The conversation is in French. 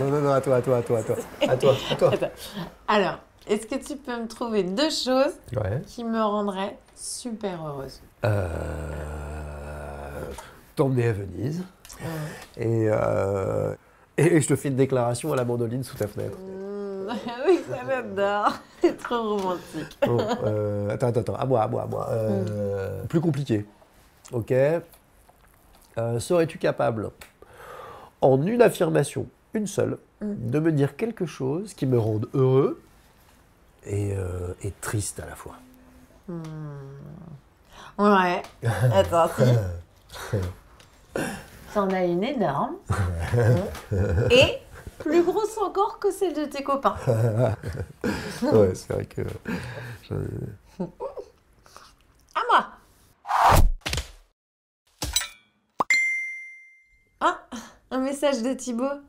non, non, non, à toi, à toi, à toi, à toi. À toi, à toi. Attends. Alors, est-ce que tu peux me trouver deux choses Ouais. qui me rendraient super heureuse? Euh... T'emmener à Venise. Et, euh... et je te fais une déclaration à la mandoline sous ta fenêtre. Mmh, Oui, ça j'adore. C'est trop romantique. Bon, euh, attends, attends, attends, à moi, à moi, à moi. Euh, Plus compliqué. Ok. Serais-tu capable, en une affirmation, une seule, Mm. de me dire quelque chose qui me rende heureux et, euh, et triste à la fois Ouais. Attends, si. T'en as une énorme. Et plus grosse encore que celle de tes copains. Ouais, c'est vrai que. j'en ai- À moi. Ah, un message de Thibaut.